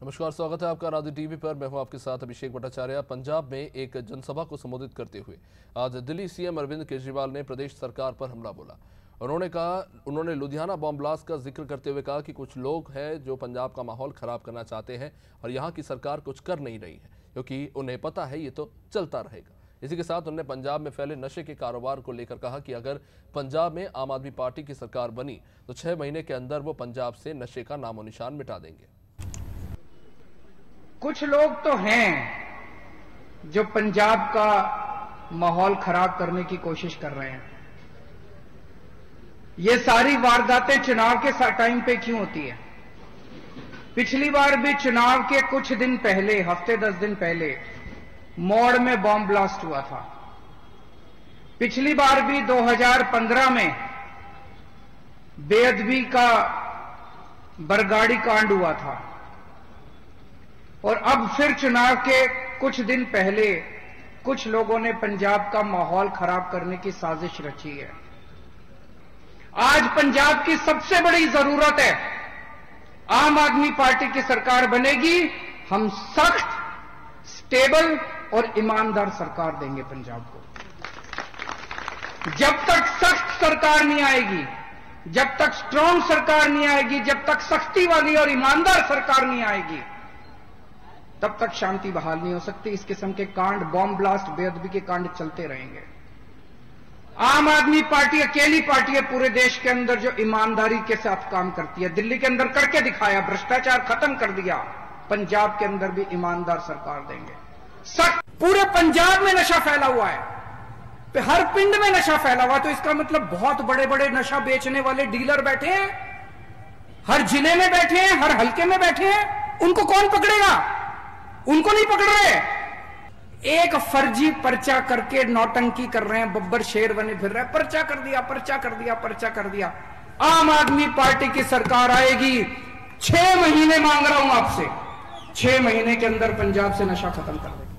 नमस्कार, स्वागत है आपका राधे टीवी पर। मैं हूँ आपके साथ अभिषेक भट्टाचार्य। पंजाब में एक जनसभा को संबोधित करते हुए आज दिल्ली सीएम अरविंद केजरीवाल ने प्रदेश सरकार पर हमला बोला। उन्होंने कहा, उन्होंने लुधियाना बॉम्ब ब्लास्ट का ज़िक्र करते हुए कहा कि कुछ लोग हैं जो पंजाब का माहौल खराब करना चाहते हैं और यहाँ की सरकार कुछ कर नहीं रही है, क्योंकि उन्हें पता है ये तो चलता रहेगा। इसी के साथ उन्होंने पंजाब में फैले नशे के कारोबार को लेकर कहा कि अगर पंजाब में आम आदमी पार्टी की सरकार बनी तो छह महीने के अंदर वो पंजाब से नशे का नामो निशान मिटा देंगे। कुछ लोग तो हैं जो पंजाब का माहौल खराब करने की कोशिश कर रहे हैं। ये सारी वारदातें चुनाव के टाइम पे क्यों होती है? पिछली बार भी चुनाव के कुछ दिन पहले, हफ़्ते दस दिन पहले, मोड़ में बॉम्ब ब्लास्ट हुआ था। पिछली बार भी 2015 में बेअदबी का बरगाड़ी कांड हुआ था। और अब फिर चुनाव के कुछ दिन पहले कुछ लोगों ने पंजाब का माहौल खराब करने की साजिश रची है। आज पंजाब की सबसे बड़ी ज़रूरत है, आम आदमी पार्टी की सरकार बनेगी, हम सख्त, स्टेबल और ईमानदार सरकार देंगे पंजाब को। जब तक सख्त सरकार नहीं आएगी, जब तक स्ट्रांग सरकार नहीं आएगी, जब तक सख्ती वाली और ईमानदार सरकार नहीं आएगी तब तक शांति बहाल नहीं हो सकती। इस किस्म के कांड बॉम्ब ब्लास्ट बेअदबी के कांड चलते रहेंगे। आम आदमी पार्टी, अकेली पार्टी है पूरे देश के अंदर जो ईमानदारी के साथ काम करती है। दिल्ली के अंदर करके दिखाया, भ्रष्टाचार खत्म कर दिया। पंजाब के अंदर भी ईमानदार सरकार देंगे। सख्त पूरे पंजाब में नशा फैला हुआ है। हर पिंड में नशा फैला हुआ तो इसका मतलब बहुत बड़े बड़े नशा बेचने वाले डीलर बैठे हैं। हर ज़िले में बैठे हैं, हर हल्के में बैठे हैं। उनको कौन पकड़ेगा? उनको नहीं पकड़ रहे। एक फर्जी पर्चा करके नौटंकी कर रहे हैं, बब्बर शेर बने फिर रहे पर्चा कर दिया, पर्चा कर दिया, पर्चा कर दिया। आम आदमी पार्टी की सरकार आएगी। छह महीने मांग रहा हूँ आपसे। छह महीने के अंदर पंजाब से नशा खत्म कर देगा।